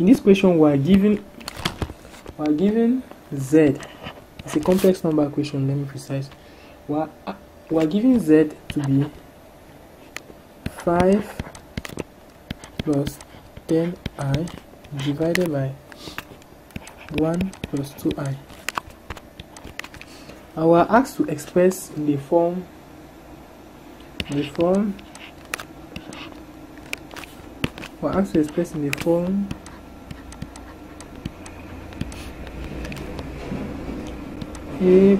in this question we are given we are given z. It's a complex number equation let me precise. We are, we are given z to be 5 plus 10i divided by 1 plus 2i and we are asked to express in the form the form we're asked to express in the form a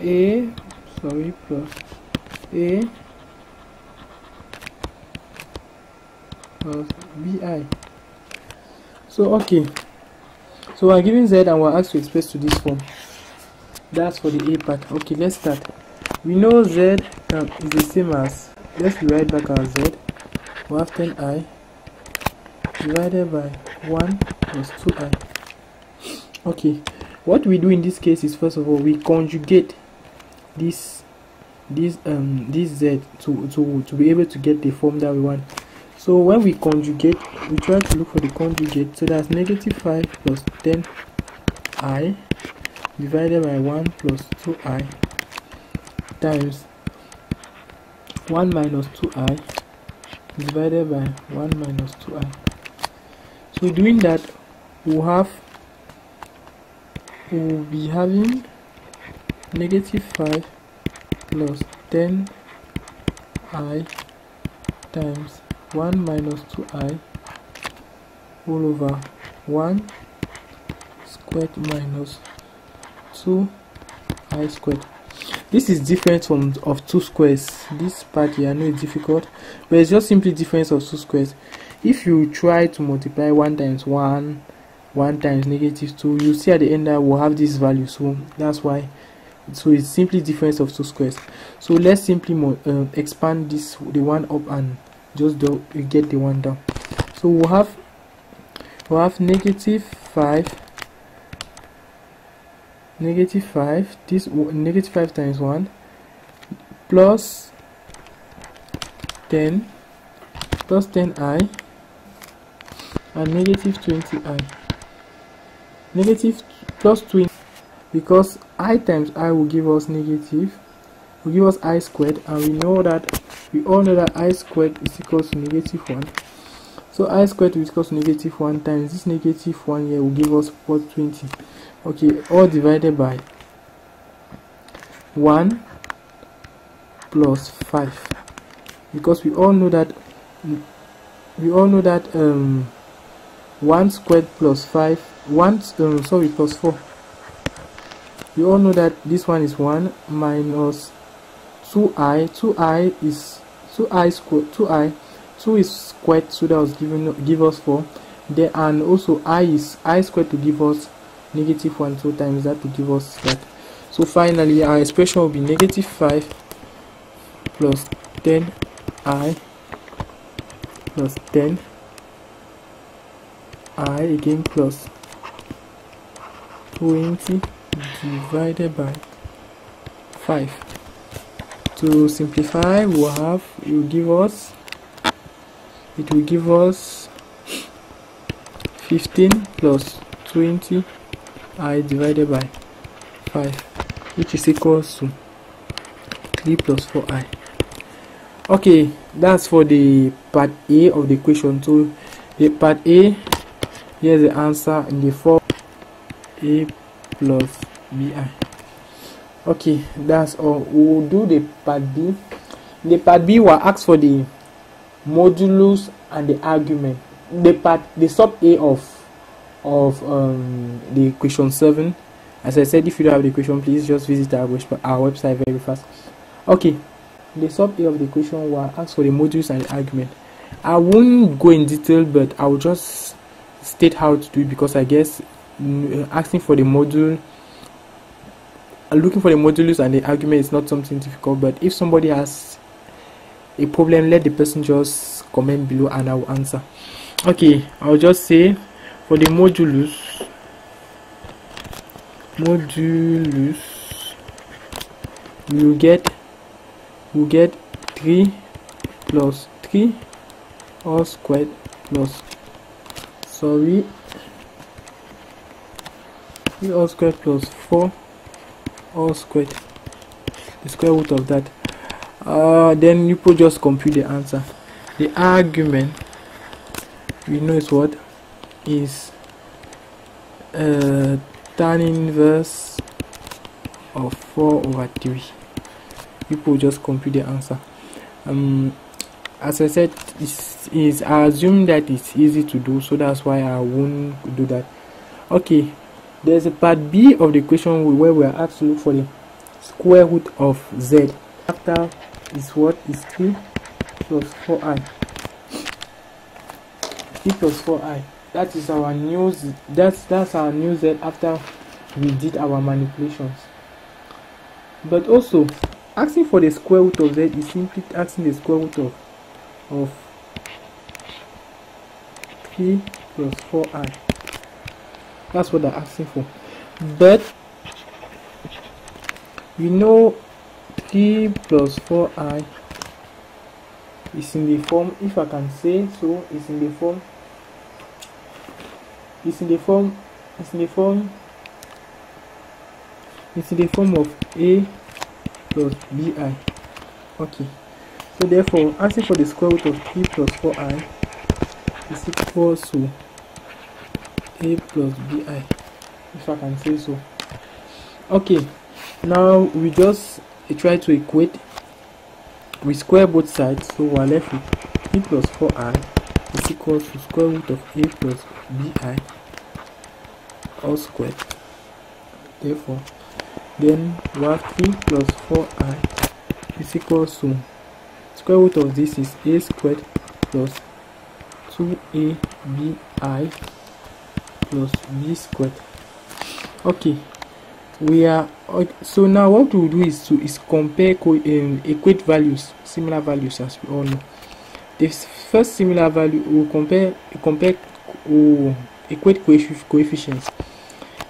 a sorry plus a plus bi so okay. So we're given z and we're asked to express to this form. That's for the a part. Okay let's start. We know z can, is the same as let's write back our z. We have 10i divided by 1 plus 2i okay what we do in this case is first of all we conjugate this this um this z to to to be able to get the form that we want. So when we conjugate we try to look for the conjugate. So that's negative 5 plus 10 i divided by 1 plus 2i times 1 minus 2i divided by 1 minus 2i so doing that we'll have we'll be having negative 5 plus 10 i times 1 minus 2i all over 1 squared minus 2 i squared. This is different from of two squares. This part here i know it's difficult but it's just simply difference of two squares. If you try to multiply 1 times 1 1 times negative 2 you see at the end that we'll have this value. So that's why so it's simply difference of two squares. So let's simply uh, expand this the one up and just do get the one down. So we'll have we'll have negative 5 negative 5 this negative 5 times 1 plus 10 plus 10i and negative 20i negative plus 20 because i times i will give us negative will give us i squared and we know that we all know that i squared is equal to negative 1 so i squared is equal to negative 1 times this negative 1 here will give us 420 okay all divided by 1 plus 5 because we all know that we all know that um 1 squared plus 5 1 um, sorry plus 4 we all know that this one is 1 minus 2i 2i is 2i squared 2i 2 is squared so that was given give us 4 there and also i is i squared to give us negative 1 2 times that to give us that. So finally our expression will be negative 5 plus 10 i plus 10 i again plus 20 divided by 5 to simplify we'll have it will give us it will give us 15 plus 20 i divided by 5 which is equals to 3 plus 4i okay that's for the part a of the equation. So the part a here's the answer in the form a plus bi okay that's all. We'll do the part b. The part b will ask for the modulus and the argument. The part the sub a of of um, the question 7 as i said if you don't have the question please just visit our, our website very fast. Okay the sub a of the question will ask for the modulus and the argument. I won't go in detail but i will just state how to do it because i guess Mm, asking for the module looking for the modulus and the argument is not something difficult but if somebody has a problem let the person just comment below and i will answer. Okay i'll just say for the modulus modulus you get you get 3 plus 3 all squared plus sorry 3 all squared plus 4 all squared. The square root of that. Uh, then you could just compute the answer. The argument we know is what? Is uh, tan inverse of 4 over 3 people just compute the answer. Um as i said is is i assume that it's easy to do so that's why i won't do that. Okay there's a part b of the question where we are asked to look for the square root of z. After is what? Is 3 plus 4i 3 plus 4i that is our new z that's that's our new z after we did our manipulations. But also asking for the square root of z is simply asking the square root of of 3 plus 4i that's what they're asking for. But you know 3 plus 4i is in the form if i can say so is in the form is in the form is in the form it's in the form of a plus bi okay. So therefore asking for the square root of 3 plus 4i is equal to a plus bi if i can say so. Okay now we just try to equate. We square both sides so we're left with 3 plus 4i is equal to square root of a plus bi all squared. Therefore then we have 3 plus 4i is equal to square root of this is a squared plus 2abi plus b squared. Okay. We are so now what we'll do is to is compare co um, equate values similar values as we all know. This first similar value we'll compare compare we'll equate coefficients.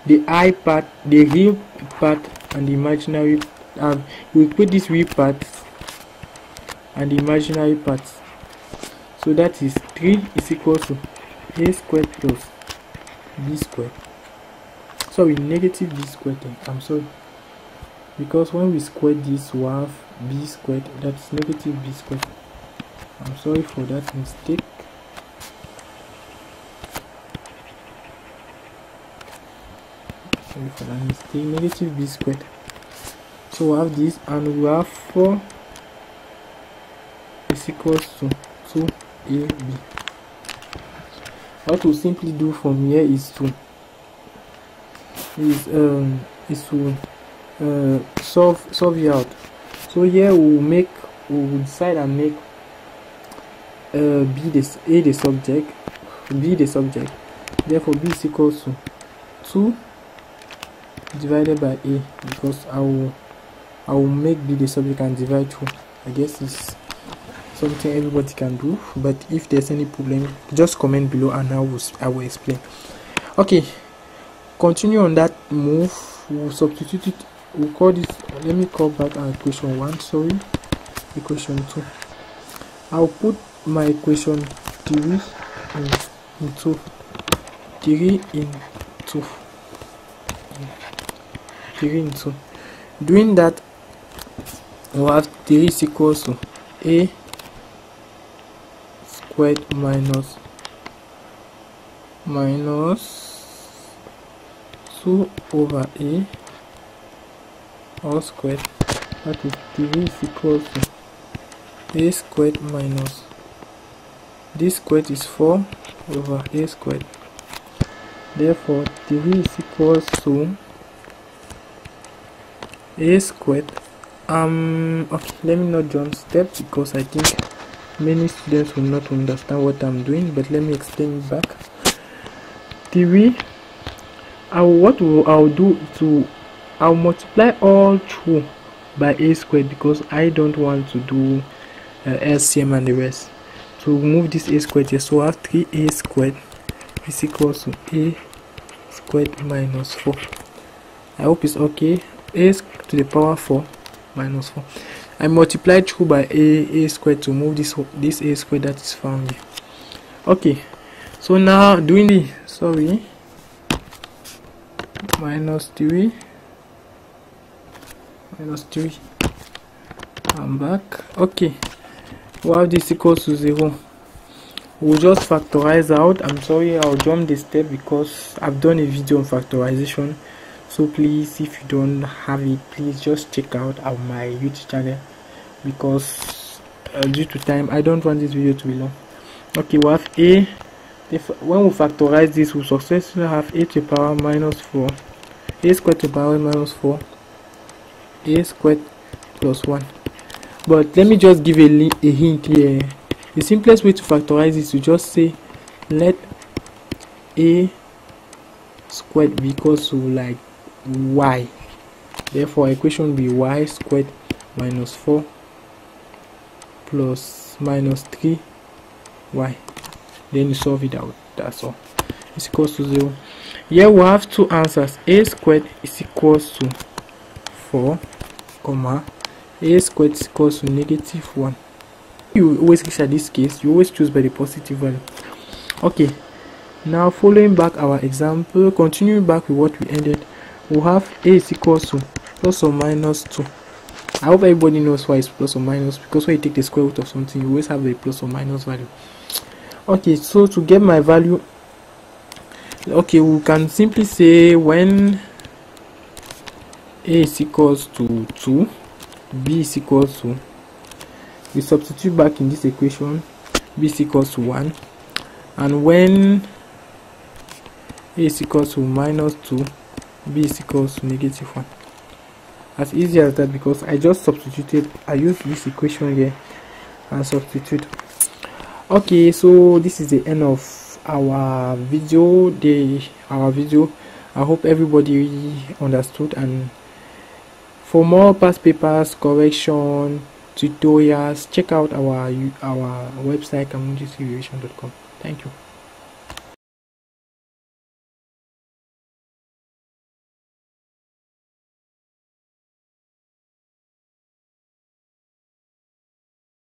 The i part the real part and the imaginary um, we equate this real part and the imaginary part so that is 3 is equal to a squared plus b squared sorry negative b squared i'm sorry. Because when we square this we have b squared that's negative b squared i'm sorry for that mistake. Sorry for that mistake. Negative b squared. So we have this and we have 4 is equals to 2ab what we simply do from here is to is um is to uh, solve solve it out. So here we'll make we'll decide and make uh, b this a the subject b the subject. Therefore b is equals to 2 divided by a because i will i will make b the subject and divide 2 i guess it's something everybody can do but if there's any problem just comment below and i will i will explain. Okay continue on that move. We'll substitute it we'll call this let me call back our equation one sorry equation two. I'll put my equation three in, into three into three into doing that we'll have three is equals to a squared minus minus 2 over a all squared that is 3 is equal to a squared minus this squared is 4 over a squared. Therefore 3 is equal to a squared. Um okay let me not jump steps because i think many students will not understand what i'm doing but let me explain it back. Three I what will I'll do to I'll multiply all through by a squared because I don't want to do uh, LCM and the rest. To remove this a squared here so I have 3a squared is equals to a squared minus 4 I hope it's okay. A to the power 4 minus 4 I multiplied through by a a squared to move this this a squared that is found here. Okay so now doing the sorry minus 3 minus 3 I'm back. Okay while this equals to 0 we'll just factorize out. I'm sorry I'll jump this step because I've done a video on factorization so please if you don't have it please just check out my YouTube channel because uh, due to time I don't want this video to be long. Okay we have a. If when we factorize this we successfully have a to the power minus 4 a squared to the power minus 4 a squared plus 1 but let me just give a, a hint here. The simplest way to factorize is to just say let a squared be equal to like y. Therefore equation will be y squared minus 4 plus minus 3 y. Then you solve it out. That's all. It's equals to 0 here we have two answers. A squared is equals to 4 comma a squared is equals to negative 1 you always at this case. You always choose by the positive value. Okay. Now following back our example continuing back with what we ended we have a is equals to plus or minus 2 i hope everybody knows why it's plus or minus because when you take the square root of something you always have a plus or minus value. Okay so to get my value okay we can simply say when a is equals to 2 b is equals to we substitute back in this equation b is equals to 1 and when a is equals to minus 2 b is equals to negative 1 as easy as that because i just substituted i use this equation here and substitute. Okay so this is the end of our video the our video. I hope everybody understood and for more past papers correction tutorials check out our our website cameroongcerevision.com thank you